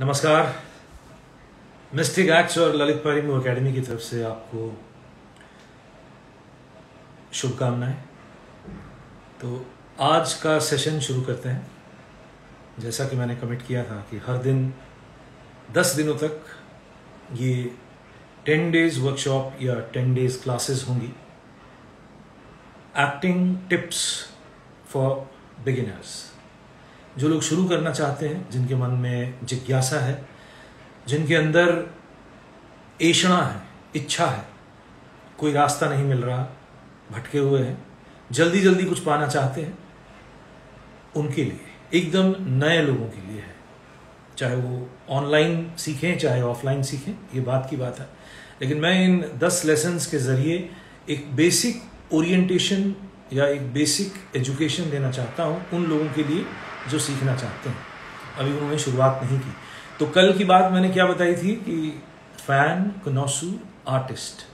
नमस्कार। Mistake acts और Lalit परिमु academy की तरफ़ से आपको शुभकामनाएँ। तो आज का सेशन शुरू करते हैं। जैसा कि मैंने कमिट किया था कि हर दिन दस दिनों तक ये टेन डेज़ वर्कशॉप या टेन डेज़ क्लासेस होंगी। एक्टिंग टिप्स फॉर बिगिनर्स जो लोग शुरू करना चाहते हैं, जिनके मन में जिज्ञासा है, जिनके अंदर ऐषणा है, इच्छा है, कोई रास्ता नहीं मिल रहा, भटके हुए हैं जल्दी जल्दी कुछ पाना चाहते हैं, उनके लिए, एकदम नए लोगों के लिए है। चाहे वो ऑनलाइन सीखें, चाहे ऑफलाइन सीखें, ये बात की बात है। लेकिन मैं इन दस लेसन्स के ज़रिए एक बेसिक ओरिएंटेशन या एक बेसिक एजुकेशन देना चाहता हूँ उन लोगों के लिए जो सीखना चाहते हैं। अभी उन्होंने शुरुआत नहीं की। तो कल की बात मैंने क्या बताई थी कि फ़ैन कनौसू आर्टिस्ट।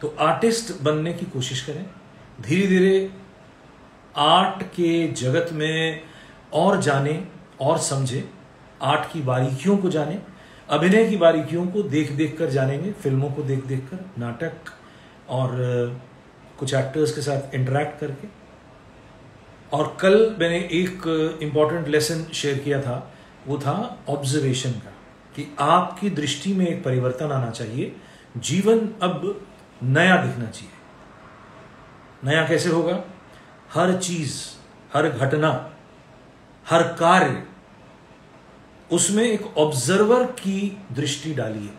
तो आर्टिस्ट बनने की कोशिश करें। धीरे धीरे आर्ट के जगत में और जाने, और समझे। आर्ट की बारीकियों को जाने। अभिनय की बारीकियों को देख देख कर जानेंगे। फ़िल्मों को देख देख कर, नाटक और कुछ एक्टर्स के साथ इंटरेक्ट करके। और कल मैंने एक इंपॉर्टेंट लेसन शेयर किया था, वो था ऑब्जर्वेशन का, कि आपकी दृष्टि में एक परिवर्तन आना चाहिए। जीवन अब नया दिखना चाहिए। नया कैसे होगा? हर चीज़, हर घटना, हर कार्य, उसमें एक ऑब्जर्वर की दृष्टि डालिए।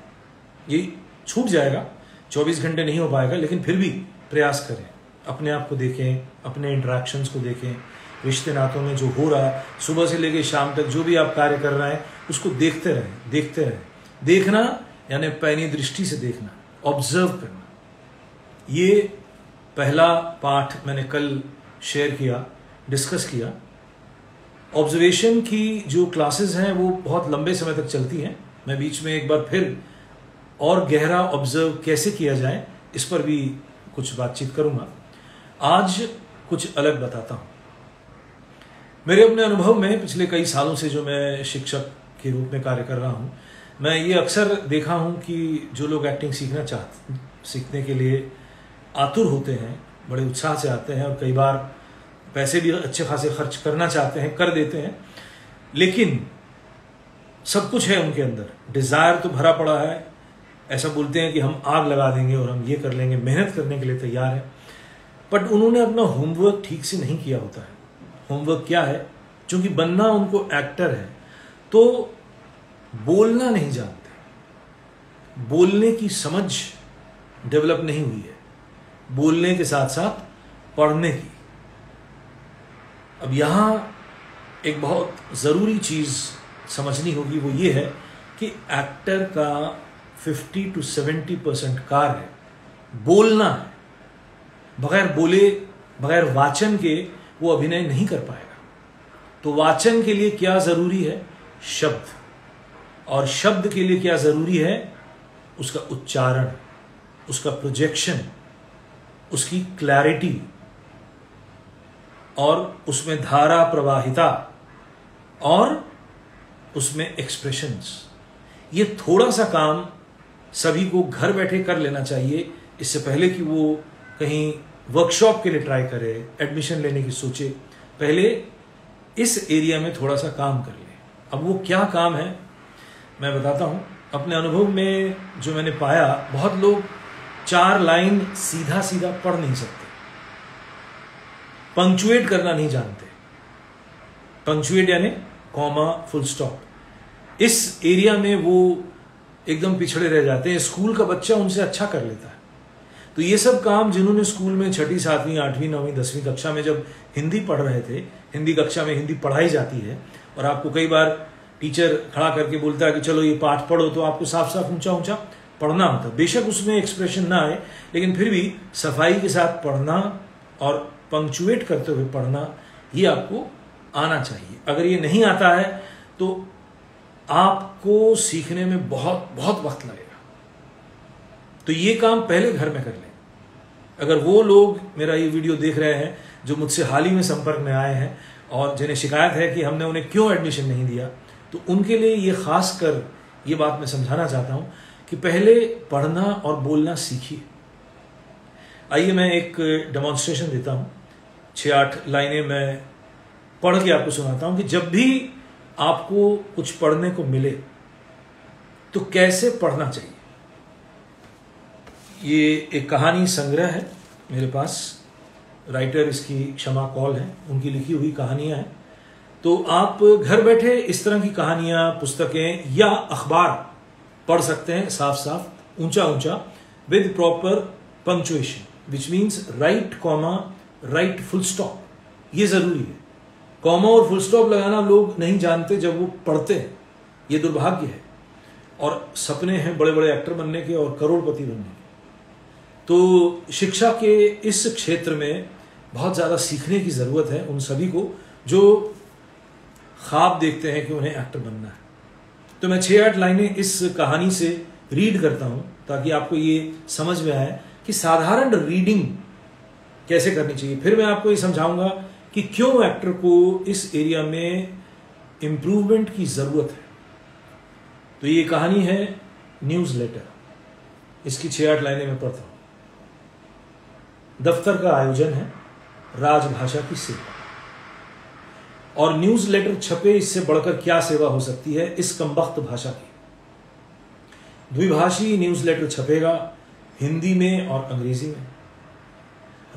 ये छूट जाएगा 24 घंटे नहीं हो पाएगा, लेकिन फिर भी प्रयास करें। अपने आप को देखें, अपने इंटरेक्शंस को देखें। रिश्ते नातों में जो हो रहा है, सुबह से लेकर शाम तक जो भी आप कार्य कर रहे हैं, उसको देखते रहें देखते रहें। देखना, यानी पैनी दृष्टि से देखना ऑब्ज़र्व करना। ये पहला पाठ मैंने कल शेयर किया डिस्कस किया। ऑब्जर्वेशन की जो क्लासेस हैं, वो बहुत लंबे समय तक चलती हैं। मैं बीच में एक बार फिर और गहरा ऑब्ज़र्व कैसे किया जाए, इस पर भी कुछ बातचीत करूँगा। आज कुछ अलग बताता हूँ। मेरे अपने अनुभव में पिछले कई सालों से जो मैं शिक्षक के रूप में कार्य कर रहा हूँ, मैं ये अक्सर देखा हूँ कि जो लोग एक्टिंग सीखना चाहते सीखने के लिए आतुर होते हैं, बड़े उत्साह से आते हैं और कई बार पैसे भी अच्छे खासे खर्च करना चाहते हैं, कर देते हैं। लेकिन सब कुछ है उनके अंदर। डिज़ायर तो भरा पड़ा है, ऐसा बोलते हैं कि हम आग लगा देंगे और हम ये कर लेंगे, मेहनत करने के लिए तैयार है। बट उन्होंने अपना होमवर्क ठीक से नहीं किया होता है। होमवर्क क्या है? क्योंकि बनना उनको एक्टर है तो बोलना नहीं जानते। बोलने की समझ डेवलप नहीं हुई है। बोलने के साथ साथ पढ़ने की। अब यहाँ एक बहुत ज़रूरी चीज़ समझनी होगी, वो ये है कि एक्टर का 50 टू 70 परसेंट कार्य बोलना है। बगैर बोले, बगैर वाचन के वो अभिनय नहीं कर पाएगा। तो वाचन के लिए क्या ज़रूरी है? शब्द। और शब्द के लिए क्या ज़रूरी है? उसका उच्चारण, उसका प्रोजेक्शन उसकी क्लैरिटी और उसमें धारा प्रवाहिता और उसमें एक्सप्रेशंस ये थोड़ा सा काम सभी को घर बैठे कर लेना चाहिए। इससे पहले कि वो कहीं वर्कशॉप के लिए ट्राई करे एडमिशन लेने की सोचे। पहले इस एरिया में थोड़ा सा काम कर ले। अब वो क्या काम है, मैं बताता हूँ। अपने अनुभव में जो मैंने पाया, बहुत लोग चार लाइन सीधा सीधा पढ़ नहीं सकते। पंक्चुएट करना नहीं जानते। पंक्चुएट यानी कॉमा फुल स्टॉप इस एरिया में वो एकदम पिछड़े रह जाते हैं। स्कूल का बच्चा उनसे अच्छा कर लेता है। तो ये सब काम जिन्होंने स्कूल में छठी, सातवीं, आठवीं, नौवीं, दसवीं कक्षा में जब हिंदी पढ़ रहे थे, हिंदी कक्षा में हिंदी पढ़ाई जाती है, और आपको कई बार टीचर खड़ा करके बोलता है कि चलो ये पाठ पढ़ो तो आपको साफ़ साफ़ ऊँचा ऊँचा पढ़ना होता बेशक उसमें एक्सप्रेशन ना आए, लेकिन फिर भी सफ़ाई के साथ पढ़ना और पंक्चुएट करते हुए पढ़ना, ये आपको आना चाहिए। अगर ये नहीं आता है तो आपको सीखने में बहुत बहुत वक्त लगेगा। तो ये काम पहले घर में कर लें। अगर वो लोग मेरा ये वीडियो देख रहे हैं, जो मुझसे हाल ही में संपर्क में आए हैं, और जिन्हें शिकायत है कि हमने उन्हें क्यों एडमिशन नहीं दिया तो उनके लिए ये खास कर ये बात मैं समझाना चाहता हूँ कि पहले पढ़ना और बोलना सीखिए। आइए मैं एक डेमोन्स्ट्रेशन देता हूँ। छः आठ लाइनें मैं पढ़ के आपको सुनाता हूँ कि जब भी आपको कुछ पढ़ने को मिले तो कैसे पढ़ना चाहिए? ये एक कहानी संग्रह है मेरे पास। राइटर इसकी क्षमा कौल है। उनकी लिखी हुई कहानियाँ हैं। तो आप घर बैठे इस तरह की कहानियाँ, पुस्तकें या अखबार पढ़ सकते हैं साफ़ साफ़ ऊँचा ऊँचा with proper punctuation which means right comma right full stop ये ज़रूरी है। कॉमा और फुल स्टॉप लगाना लोग नहीं जानते जब वो पढ़ते हैं। ये दुर्भाग्य है। और सपने हैं बड़े बड़े एक्टर बनने के और करोड़पति बनने के। तो शिक्षा के इस क्षेत्र में बहुत ज़्यादा सीखने की ज़रूरत है उन सभी को, जो ख्वाब देखते हैं कि उन्हें एक्टर बनना है। तो मैं छः आठ लाइनें इस कहानी से रीड करता हूँ, ताकि आपको ये समझ में आए कि साधारण रीडिंग कैसे करनी चाहिए। फिर मैं आपको ये समझाऊँगा कि क्यों एक्टर को इस एरिया में इम्प्रूवमेंट की ज़रूरत है। तो ये कहानी है न्यूज़ लेटर इसकी छः आठ लाइनें मैं पढ़ता हूँ। दफ्तर का आयोजन है राजभाषा की सेवा। और न्यूज़ लेटर छपे इससे बढ़कर क्या सेवा हो सकती है, इस कमबख्त भाषा की। द्विभाषी न्यूज़ लेटर छपेगा हिंदी में और अंग्रेज़ी में।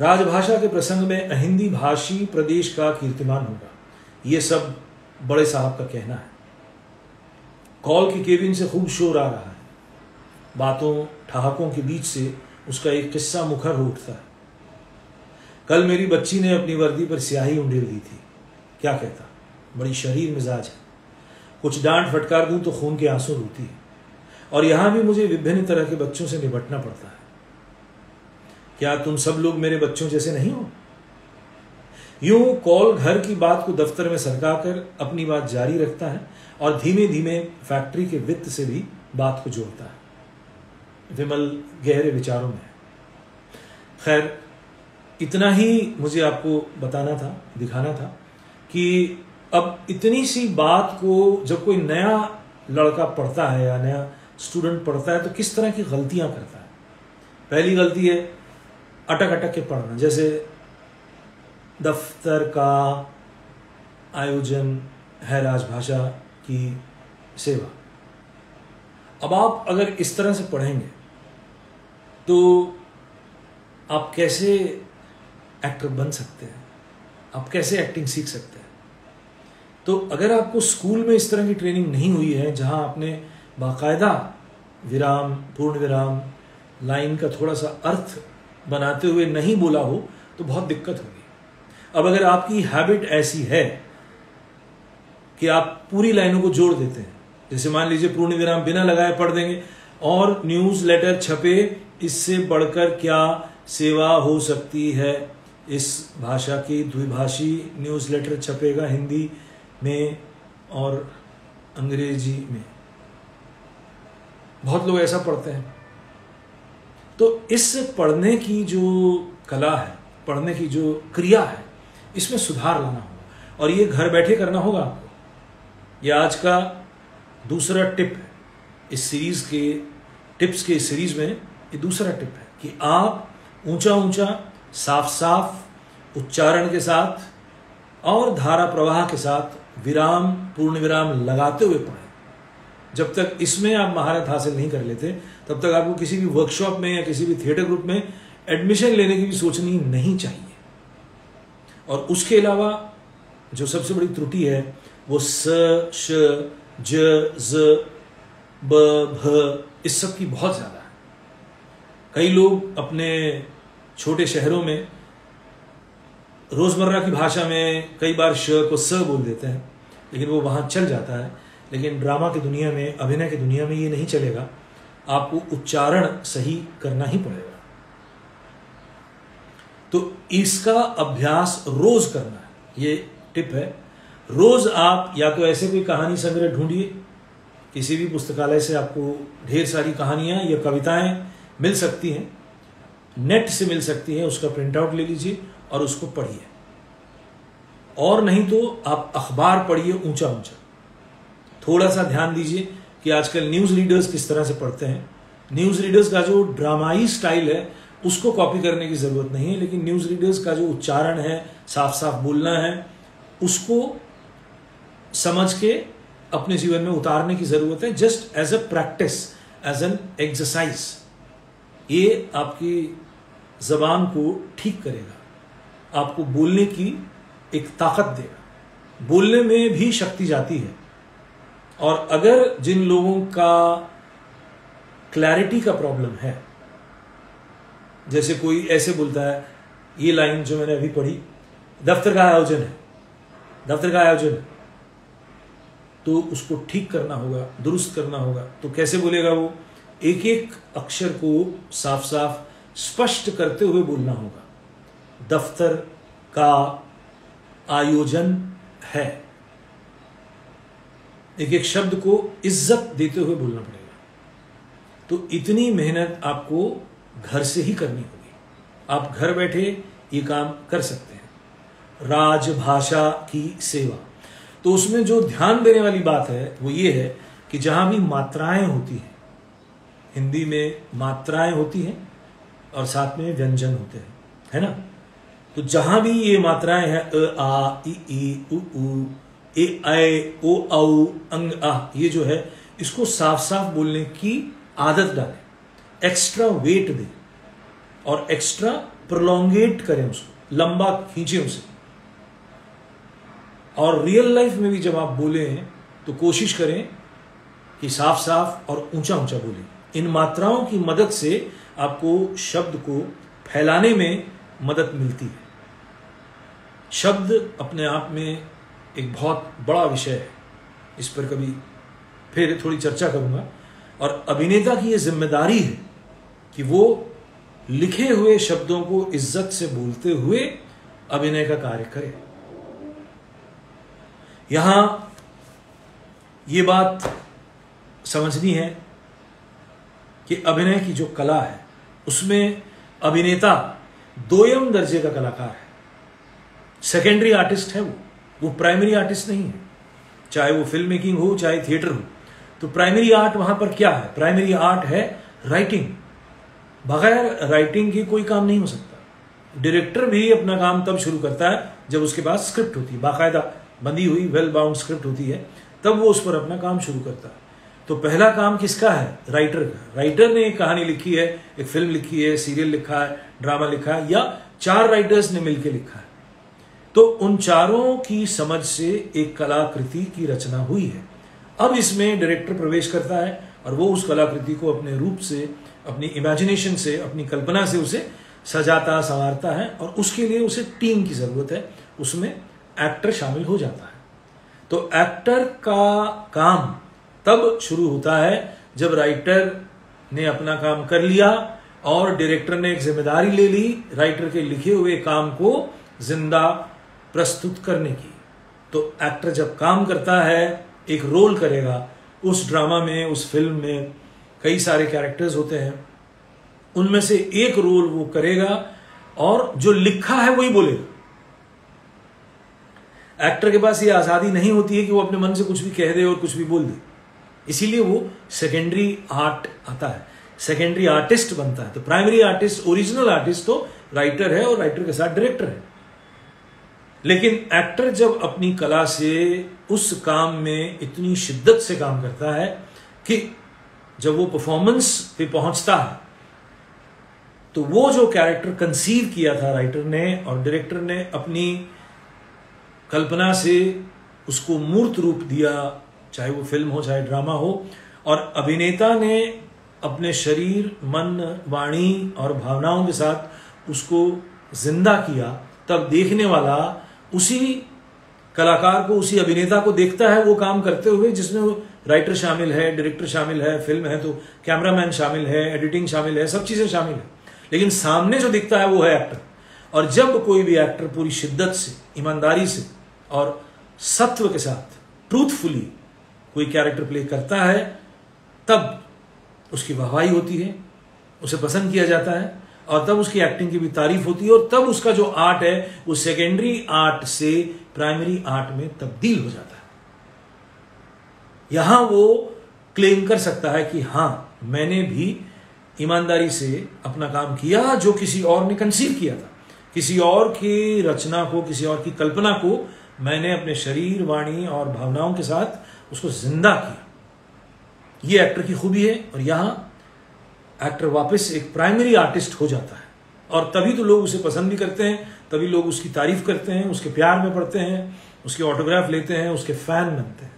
राजभाषा के प्रसंग में अहिंदी भाषी प्रदेश का कीर्तिमान होगा। यह सब बड़े साहब का कहना है। कॉल की केबिन से खूब शोर आ रहा है। बातों, ठहाकों के बीच से उसका एक किस्सा मुखर हो उठता है। कल मेरी बच्ची ने अपनी वर्दी पर स्याही उंडेल दी थी। क्या कहता? बड़ी शरीर मिजाज है। कुछ डांट फटकार दूँ तो खून के आँसू रोती है। और यहाँ भी मुझे विभिन्न तरह के बच्चों से निपटना पड़ता है। क्या तुम सब लोग मेरे बच्चों जैसे नहीं हो? यूँ कॉल घर की बात को दफ्तर में सरका कर अपनी बात जारी रखता है और धीमे धीमे फैक्ट्री के वित्त से भी बात को जोड़ता है। विमल गहरे विचारों में खैर इतना ही मुझे आपको बताना था, दिखाना था कि अब इतनी सी बात को जब कोई नया लड़का पढ़ता है या नया स्टूडेंट पढ़ता है तो किस तरह की गलतियाँ करता है? पहली गलती है अटक अटक के पढ़ना, जैसे दफ्तर का आयोजन है राजभाषा की सेवा। अब आप अगर इस तरह से पढ़ेंगे तो आप कैसे एक्टर बन सकते हैं। आप कैसे एक्टिंग सीख सकते हैं? तो अगर आपको स्कूल में इस तरह की ट्रेनिंग नहीं हुई है, जहाँ आपने बाकायदा विराम, पूर्ण विराम लाइन का थोड़ा सा अर्थ बनाते हुए नहीं बोला हो तो बहुत दिक्कत होगी। अब अगर आपकी हैबिट ऐसी है कि आप पूरी लाइनों को जोड़ देते हैं, जैसे मान लीजिए पूर्ण विराम बिना लगाए पढ़ देंगे, और न्यूज़ लेटर छपे, इससे बढ़कर क्या सेवा हो सकती है? इस भाषा की द्विभाषी न्यूज़लेटर छपेगा हिंदी में और अंग्रेज़ी में। बहुत लोग ऐसा पढ़ते हैं। तो इस पढ़ने की जो कला है, पढ़ने की जो क्रिया है, इसमें सुधार लाना होगा। और ये घर बैठे करना होगा आपको। ये आज का दूसरा टिप है। इस सीरीज़ के टिप्स के सीरीज़ में ये दूसरा टिप है कि आप ऊँचा ऊँचा साफ़ साफ़ उच्चारण के साथ और धारा प्रवाह के साथ विराम, पूर्ण विराम लगाते हुए पढ़ें। जब तक इसमें आप महारत हासिल नहीं कर लेते, तब तक आपको किसी भी वर्कशॉप में या किसी भी थिएटर ग्रुप में एडमिशन लेने की भी सोचनी नहीं चाहिए। और उसके अलावा जो सबसे बड़ी त्रुटि है, वो स, श, ज ज, ब, भ, इस सब की बहुत ज़्यादा है। कई लोग अपने छोटे शहरों में, रोज़मर्रा की भाषा में कई बार श को स बोल देते हैं, लेकिन वो वहाँ चल जाता है। लेकिन ड्रामा की दुनिया में, अभिनय की दुनिया में ये नहीं चलेगा। आपको उच्चारण सही करना ही पड़ेगा। तो इसका अभ्यास रोज करना है। ये टिप है। रोज आप या तो ऐसे कोई कहानी संग्रह ढूंढिए, किसी भी पुस्तकालय से आपको ढेर सारी कहानियाँ या कविताएँ मिल सकती हैं। नेट से मिल सकती है, उसका प्रिंट आउट ले लीजिए और उसको पढ़िए। और नहीं तो आप अखबार पढ़िए ऊँचा ऊँचा। थोड़ा सा ध्यान दीजिए कि आजकल न्यूज़ रीडर्स किस तरह से पढ़ते हैं। न्यूज़ रीडर्स का जो ड्रामाई स्टाइल है, उसको कॉपी करने की ज़रूरत नहीं है, लेकिन न्यूज़ रीडर्स का जो उच्चारण है साफ़ साफ़ बोलना है, उसको समझ के अपने जीवन में उतारने की ज़रूरत है just as a practice as an exercise ये आपकी जबान को ठीक करेगा। आपको बोलने की एक ताकत देगा। बोलने में भी शक्ति जाती है। और अगर जिन लोगों का क्लैरिटी का प्रॉब्लम है, जैसे कोई ऐसे बोलता है, ये लाइन जो मैंने अभी पढ़ी, दफ्तर का आयोजन है, दफ्तर का आयोजन तो उसको ठीक करना होगा, दुरुस्त करना होगा। तो कैसे बोलेगा वो? एक एक अक्षर को साफ़ साफ़ स्पष्ट करते हुए बोलना होगा। दफ्तर का आयोजन है। एक एक शब्द को इज़्ज़त देते हुए बोलना पड़ेगा। तो इतनी मेहनत आपको घर से ही करनी होगी। आप घर बैठे ये काम कर सकते हैं। राजभाषा की सेवा। तो उसमें जो ध्यान देने वाली बात है, वो ये है कि जहाँ भी मात्राएँ होती हैं, हिंदी में मात्राएँ होती हैं और साथ में व्यंजन होते हैं, है ना? तो जहाँ भी ये मात्राएँ हैं, अ, आ, इ ई उ उ, ए, ऐ, ओ, औ, अंग, आ, ये जो है, इसको साफ़ साफ़ बोलने की आदत डालें। एक्स्ट्रा वेट दें और एक्स्ट्रा प्रोलोंगेट करें उसको, लंबा खींचे उसे। और रियल लाइफ में भी जब आप बोले तो कोशिश करें कि साफ़ साफ़ और ऊँचा ऊँचा बोलें। इन मात्राओं की मदद से आपको शब्द को फैलाने में मदद मिलती है। शब्द अपने आप में एक बहुत बड़ा विषय है। इस पर कभी फिर थोड़ी चर्चा करूँगा। और अभिनेता की यह ज़िम्मेदारी है कि वो लिखे हुए शब्दों को इज़्ज़त से बोलते हुए अभिनय का कार्य करे। यहाँ ये बात समझनी है कि अभिनय की जो कला है उसमें अभिनेता दोयम दर्जे का कलाकार है। सेकेंडरी आर्टिस्ट है वो। वो प्राइमरी आर्टिस्ट नहीं है। चाहे वो फ़िल्म मेकिंग हो, चाहे थिएटर हो। तो प्राइमरी आर्ट वहाँ पर क्या है? प्राइमरी आर्ट है राइटिंग बगैर राइटिंग के कोई काम नहीं हो सकता। डायरेक्टर भी अपना काम तब शुरू करता है जब उसके पास स्क्रिप्ट होती है। बाकायदा बंदी हुई वेल बाउंड स्क्रिप्ट होती है, तब वो उस पर अपना काम शुरू करता है। तो पहला काम किसका है? राइटर का। राइटर ने एक कहानी लिखी है, एक फ़िल्म लिखी है सीरियल लिखा है ड्रामा लिखा है, या चार राइटर्स ने मिलकर लिखा है। तो उन चारों की समझ से एक कलाकृति की रचना हुई है। अब इसमें डायरेक्टर प्रवेश करता है और वो उस कलाकृति को अपने रूप से, अपनी इमेजिनेशन से, अपनी कल्पना से उसे सजाता, संवारता है और उसके लिए उसे टीम की ज़रूरत है। उसमें एक्टर शामिल हो जाता है। तो एक्टर का काम तब शुरू होता है जब राइटर ने अपना काम कर लिया और डायरेक्टर ने एक ज़िम्मेदारी ले ली राइटर के लिखे हुए काम को ज़िंदा प्रस्तुत करने की। तो एक्टर जब काम करता है, एक रोल करेगा, उस ड्रामा में, उस फ़िल्म में कई सारे कैरेक्टर्स होते हैं। उनमें से एक रोल वो करेगा और जो लिखा है वही बोलेगा। एक्टर के पास ये आज़ादी नहीं होती है कि वो अपने मन से कुछ भी कह दे और कुछ भी बोल दे। इसीलिए वो सेकेंडरी आर्ट आता है। सेकेंडरी आर्टिस्ट बनता है। तो प्राइमरी आर्टिस्ट ओरिजिनल आर्टिस्ट तो राइटर है और राइटर के साथ डायरेक्टर है। लेकिन एक्टर जब अपनी कला से, उस काम में इतनी शिद्दत से काम करता है कि जब वो परफॉर्मेंस पे पहुँचता है तो वो जो कैरेक्टर कंसीव किया था राइटर ने और डायरेक्टर ने अपनी कल्पना से उसको मूर्त रूप दिया चाहे वो फ़िल्म हो, चाहे ड्रामा हो। और अभिनेता ने अपने शरीर, मन, वाणी और भावनाओं के साथ उसको ज़िंदा किया, तब देखने वाला उसी कलाकार को, उसी अभिनेता को देखता है, वो काम करते हुए, जिसमें राइटर शामिल है, डायरेक्टर शामिल है, फ़िल्म है तो कैमरामैन शामिल है, एडिटिंग शामिल है, सब चीज़ें शामिल है। लेकिन सामने जो दिखता है वो है एक्टर। और जब कोई भी एक्टर पूरी शिद्दत से, ईमानदारी से और सत्व के साथ ट्रूथफुली कोई कैरेक्टर प्ले करता है, तब उसकी वाहवाही होती है, उसे पसंद किया जाता है, और तब उसकी एक्टिंग की भी तारीफ़ होती है, और तब उसका जो आर्ट है, वो सेकेंडरी आर्ट से प्राइमरी आर्ट में तब्दील हो जाता है। यहाँ वो क्लेम कर सकता है कि हाँ, मैंने भी ईमानदारी से अपना काम किया जो किसी और ने कंसीव किया था। किसी और की रचना को, किसी और की कल्पना को मैंने अपने शरीर, वाणी और भावनाओं के साथ उसको ज़िंदा किया। ये एक्टर की खूबी है और यहाँ एक्टर वापस एक प्राइमरी आर्टिस्ट हो जाता है। और तभी तो लोग उसे पसंद भी करते हैं, तभी लोग उसकी तारीफ़ करते हैं, उसके प्यार में पड़ते हैं, उसके ऑटोग्राफ लेते हैं, उसके फ़ैन बनते हैं।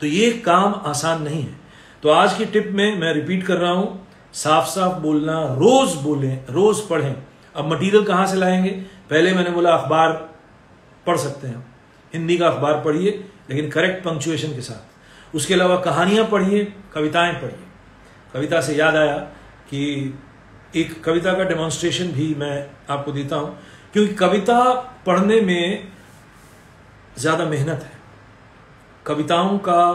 तो ये काम आसान नहीं है। तो आज की टिप में मैं रिपीट कर रहा हूँ साफ़ साफ़ बोलना, रोज बोलें, रोज पढ़ें। अब मटेरियल कहाँ से लाएँगे? पहले मैंने बोला अखबार पढ़ सकते हैं। हिंदी का अखबार पढ़िए लेकिन करेक्ट पंक्चुएशन के साथ। उसके अलावा कहानियाँ पढ़िए, कविताएँ पढ़िए। कविता से याद आया कि एक कविता का डेमोन्स्ट्रेशन भी मैं आपको देता हूँ, क्योंकि कविता पढ़ने में ज़्यादा मेहनत है। कविताओं का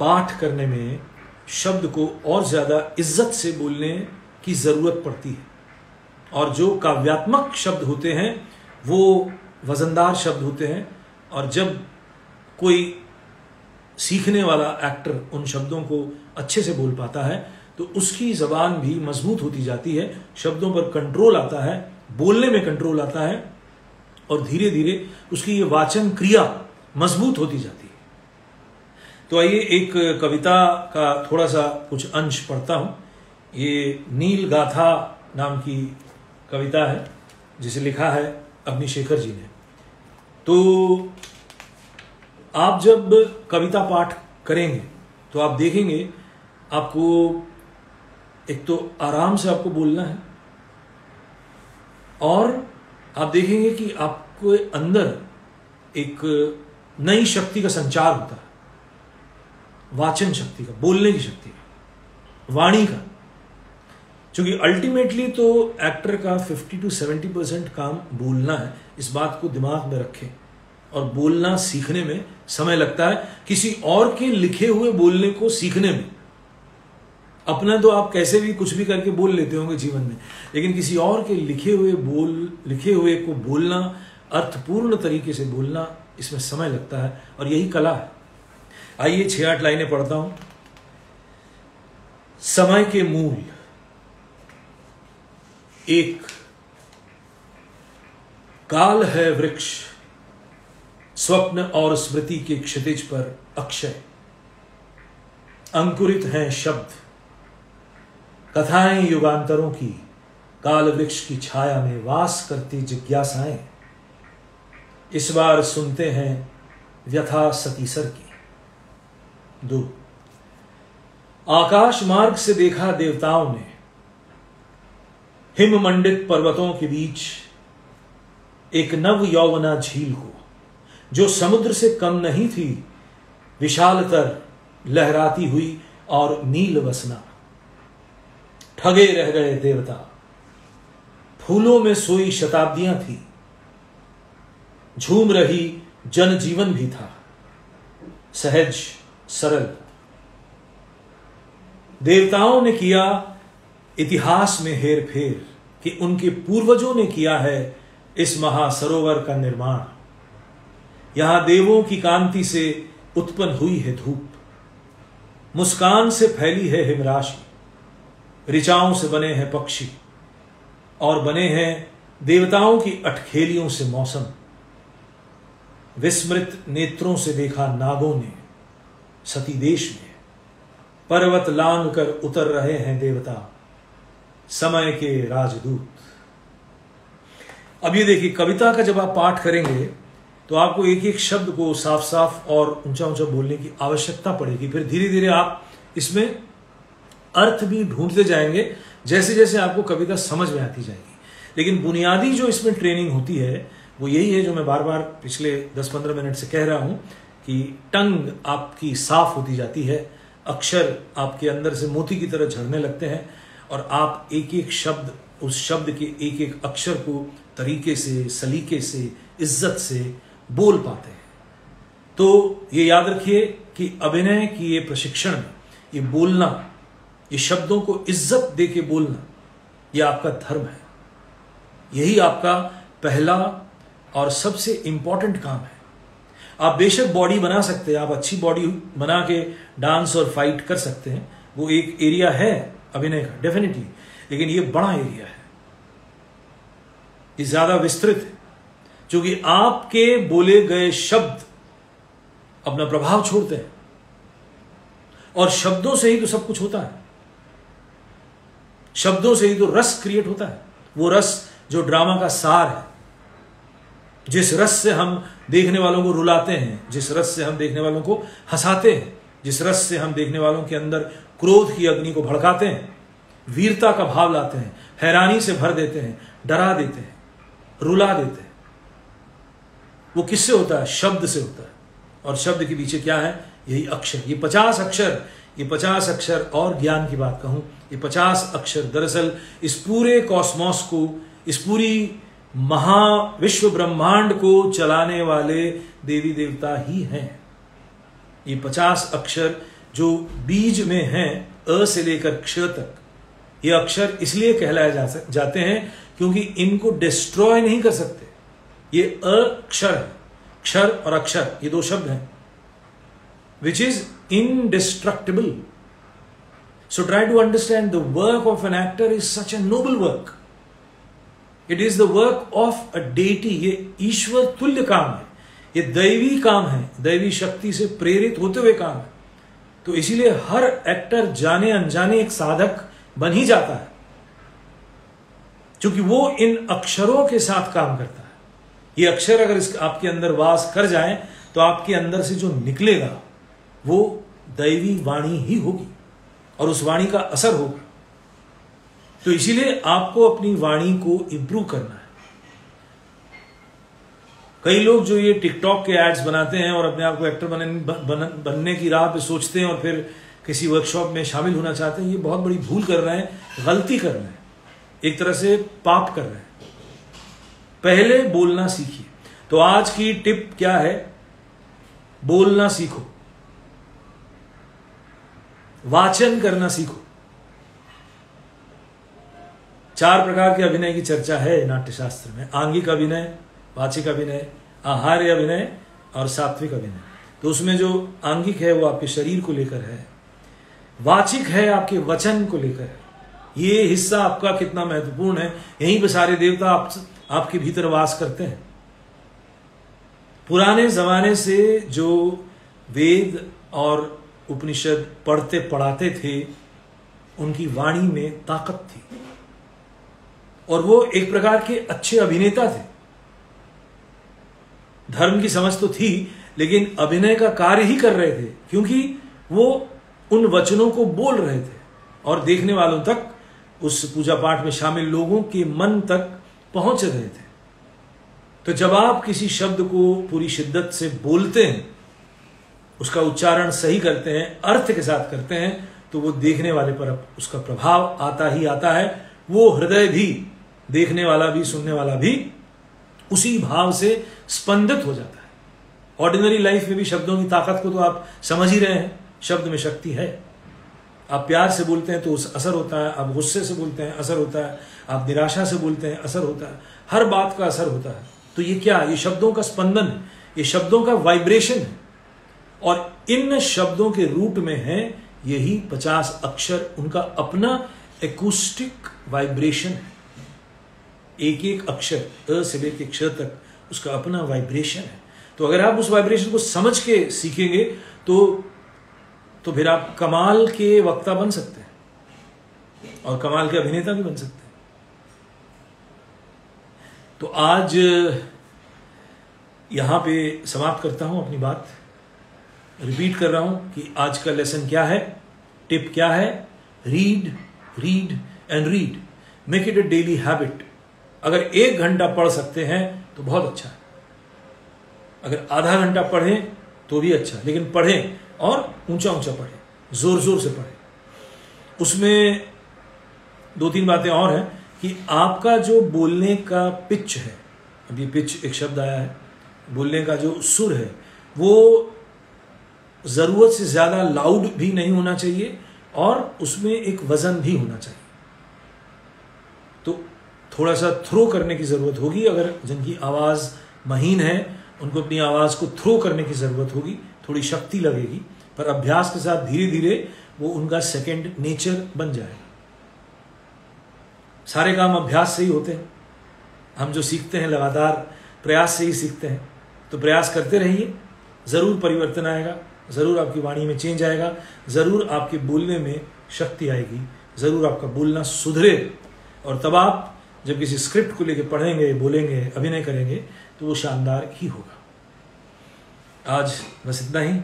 पाठ करने में शब्द को और ज़्यादा इज़्ज़त से बोलने की ज़रूरत पड़ती है। और जो काव्यात्मक शब्द होते हैं, वो वजनदार शब्द होते हैं। और जब कोई सीखने वाला एक्टर उन शब्दों को अच्छे से बोल पाता है तो उसकी जबान भी मज़बूत होती जाती है, शब्दों पर कंट्रोल आता है, बोलने में कंट्रोल आता है, और धीरे धीरे उसकी ये वाचन क्रिया मज़बूत होती जाती है। तो आइए एक कविता का थोड़ा सा कुछ अंश पढ़ता हूँ। ये नील गाथा नाम की कविता है, जिसे लिखा है अग्निशेखर जी ने। तो आप जब कविता पाठ करेंगे तो आप देखेंगे, आपको एक तो आराम से आपको बोलना है, और आप देखेंगे कि आपको अंदर एक नई शक्ति का संचार होता है, वाचन शक्ति का, बोलने की शक्ति का, वाणी का। क्योंकि अल्टीमेटली तो एक्टर का 50 टू 70 परसेंट काम बोलना है, इस बात को दिमाग में रखें। और बोलना सीखने में समय लगता है। किसी और के लिखे हुए बोलने को सीखने में। अपना तो आप कैसे भी कुछ भी करके बोल लेते होंगे जीवन में। लेकिन किसी और के लिखे हुए बोल, लिखे हुए को बोलना, अर्थपूर्ण तरीके से बोलना, इसमें समय लगता है और यही कला है। आइए छह आठ लाइनें पढ़ता हूँ। समय के मूल। एक। काल है वृक्ष। स्वप्न और स्मृति के क्षितिज पर अक्षय। अंकुरित हैं शब्द। कथाएँ युगांतरों की, काल वृक्ष की छाया में वास करती जिज्ञासाएँ। इस बार सुनते हैं व्यथा सतीसर की। दो। आकाश मार्ग से देखा देवताओं ने। हिम मंडित पर्वतों के बीच एक नव यौवना झील को। जो समुद्र से कम नहीं थी, विशालतर लहराती हुई और नील वसना ठगे रह गए देवता। फूलों में सोई शताब्दियाँ थी। झूम रही जनजीवन भी था। सहज, सरल। देवताओं ने किया इतिहास में हेर फेर कि उनके पूर्वजों ने किया है इस महासरोवर का निर्माण। यहाँ देवों की कांति से उत्पन्न हुई है धूप। मुस्कान से फैली है हिमराशि, ऋचाओं से बने हैं पक्षी, और बने हैं देवताओं की अटखेलियों से मौसम। विस्मृत नेत्रों से देखा नागों ने, सती देश में। पर्वत लांग कर उतर रहे हैं देवता, समय के राजदूत। अब ये देखिए, कविता का जब आप पाठ करेंगे तो आपको एक एक शब्द को साफ़ साफ़ और ऊँचा ऊँचा बोलने की आवश्यकता पड़ेगी। फिर धीरे धीरे आप इसमें अर्थ भी ढूंढते जाएँगे, जैसे जैसे आपको कविता समझ में आती जाएगी। लेकिन बुनियादी जो इसमें ट्रेनिंग होती है, वो यही है जो मैं बार बार पिछले 10-15 मिनट से कह रहा हूँ कि टंग आपकी साफ़ होती जाती है, अक्षर आपके अंदर से मोती की तरह झड़ने लगते हैं और आप एक एक शब्द, उस शब्द के एक एक अक्षर को तरीके से, सलीके से, इज़्ज़त से बोल पाते हैं। तो ये याद रखिए कि अभिनय की ये प्रशिक्षण, ये बोलना, ये शब्दों को इज़्ज़त दे के बोलना यह आपका धर्म है। यही आपका पहला और सबसे इंपॉर्टेंट काम है। आप बेशक बॉडी बना सकते हैं, आप अच्छी बॉडी बना के डांस और फाइट कर सकते हैं। वो एक एरिया है अभिनय का डेफिनेटली लेकिन ये बड़ा एरिया है। ये ज़्यादा विस्तृत है। क्योंकि आपके बोले गए शब्द अपना प्रभाव छोड़ते हैं। और शब्दों से ही तो सब कुछ होता है। शब्दों से ही तो रस क्रिएट होता है। वो रस जो ड्रामा का सार है। जिस रस से हम देखने वालों को रुलाते हैं, जिस रस से हम देखने वालों को हंसाते हैं, जिस रस से हम देखने वालों के अंदर क्रोध की अग्नि को भड़काते हैं, वीरता का भाव लाते हैं, हैरानी से भर देते हैं, डरा देते हैं, रुला देते हैं। वो किससे होता है? शब्द से होता है। और शब्द के पीछे क्या है? यही अक्षर। ये पचास अक्षर ये पचास अक्षर और ज्ञान की बात कहूँ ये पचास अक्षर। दरअसल इस पूरे कॉस्मोस को इस पूरी महा विश्व ब्रह्मांड को चलाने वाले देवी देवता ही हैं। ये पचास अक्षर जो बीज में हैं अ से लेकर क्ष तक ये अक्षर इसलिए कहलाए जा सक, जाते हैं क्योंकि इनको डिस्ट्रॉय नहीं कर सकते। ये अक्षर क्षर और अक्षर, ये दो शब्द हैं which is indestructible so try to understand the work of an actor is such a noble work it is the work of a deity ये ईश्वर तुल्य काम है. ये दैवी काम है. दैवी शक्ति से प्रेरित होते हुए काम है. तो इसीलिए हर एक्टर जाने अनजाने एक साधक बन ही जाता है. क्योंकि वो इन अक्षरों के साथ काम करता है. ये अक्षर अगर इस आपके अंदर वास कर जाए तो आपके अंदर से जो निकलेगा वो दैवी वाणी ही होगी और उस वाणी का असर होगा। तो इसीलिए आपको अपनी वाणी को इंप्रूव करना है। कई लोग जो ये टिकटॉक के एड्स बनाते हैं और अपने आप को एक्टर बनने बन, बनने की राह पे सोचते हैं और फिर किसी वर्कशॉप में शामिल होना चाहते हैं ये बहुत बड़ी भूल कर रहे हैं गलती कर रहे हैं। एक तरह से पाप कर रहे हैं। पहले बोलना सीखिए। तो आज की टिप क्या है? बोलना सीखो। वाचन करना सीखो। चार प्रकार के अभिनय की चर्चा है नाट्यशास्त्र में। आंगिक अभिनय वाचिक अभिनय आहार्य अभिनय और सात्विक अभिनय। तो उसमें जो आंगिक है वो आपके शरीर को लेकर है। वाचिक है आपके वचन को लेकर है। ये हिस्सा आपका कितना महत्वपूर्ण है। यहीं पे सारे देवता आप, आपके भीतर वास करते हैं। पुराने जमाने से जो वेद और उपनिषद पढ़ते पढ़ाते थे, उनकी वाणी में ताकत थी। और वो एक प्रकार के अच्छे अभिनेता थे। धर्म की समझ तो थी, लेकिन अभिनय का कार्य ही कर रहे थे, क्योंकि वो उन वचनों को बोल रहे थे। और देखने वालों तक, उस पूजा पाठ में शामिल लोगों के मन तक पहुँच रहे थे। तो जब आप किसी शब्द को पूरी शिद्दत से बोलते हैं, उसका उच्चारण सही करते हैं, अर्थ के साथ करते हैं तो वो देखने वाले पर उसका प्रभाव आता ही आता है। वो हृदय भी देखने वाला भी, सुनने वाला भी उसी भाव से स्पंदित हो जाता है। ऑर्डिनरी लाइफ में भी शब्दों की ताकत को तो आप समझ ही रहे हैं। शब्द में शक्ति है। आप प्यार से बोलते हैं तो उस असर होता है, आप गुस्से से बोलते हैं, असर होता है, आप निराशा से बोलते हैं, असर होता है। हर बात का असर होता है। तो ये क्या? ये शब्दों का स्पंदन है। ये शब्दों का वाइब्रेशन है। और इन शब्दों के रूट में है यही पचास अक्षर। उनका अपना एकूस्टिक वाइब्रेशन है। एक एक अक्षर, अ से लेके क्षर तक, उसका अपना वाइब्रेशन है। तो अगर आप उस वाइब्रेशन को समझ के सीखेंगे तो तो फिर आप कमाल के वक्ता बन सकते हैं। और कमाल के अभिनेता भी बन सकते हैं। तो आज यहाँ पे समाप्त करता हूँ अपनी बात। रिपीट कर रहा हूँ कि आज का लेसन क्या है, टिप क्या है? Read read and read make it a daily habit अगर एक घंटा पढ़ सकते हैं तो बहुत अच्छा है। अगर आधा घंटा पढ़ें तो भी अच्छा लेकिन पढ़ें और ऊँचा ऊँचा पढ़े ज़ोर ज़ोर से पढ़े। उसमें दो तीन बातें और हैं कि आपका जो बोलने का पिच है अभी पिच एक शब्द आया है, बोलने का जो सुर है, वो ज़रूरत से ज़्यादा लाउड भी नहीं होना चाहिए और उसमें एक वज़न भी होना चाहिए। तो थोड़ा सा थ्रो करने की ज़रूरत होगी, अगर जिनकी आवाज़ महीन है, उनको अपनी आवाज़ को थ्रो करने की ज़रूरत होगी थोड़ी शक्ति लगेगी, पर अभ्यास के साथ धीरे धीरे वो उनका सेकंड नेचर बन जाएगा। सारे काम अभ्यास से ही होते हैं। हम जो सीखते हैं, लगातार प्रयास से ही सीखते हैं। तो प्रयास करते रहिए। ज़रूर परिवर्तन आएगा, ज़रूर आपकी वाणी में चेंज आएगा, ज़रूर आपके बोलने में शक्ति आएगी, ज़रूर आपका बोलना सुधरे। और तब आप जब किसी स्क्रिप्ट को लेकर पढ़ेंगे, बोलेंगे, अभिनय करेंगे तो वो शानदार ही होगा। आज बस इतना ही।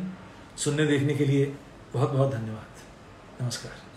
सुनने देखने के लिए बहुत बहुत धन्यवाद। नमस्कार।